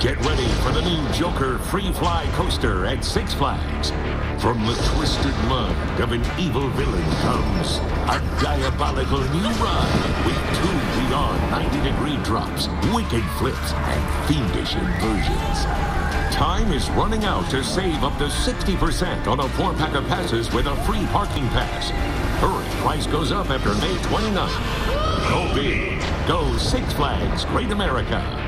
Get ready for the new Joker Free Fly Coaster at Six Flags. From the twisted mind of an evil villain comes a diabolical new ride with two beyond 90 degree drops, wicked flips, and fiendish inversions. Time is running out to save up to 60% on a four pack of passes with a free parking pass. Hurry, price goes up after May 29th. Go big. Go Six Flags Great America.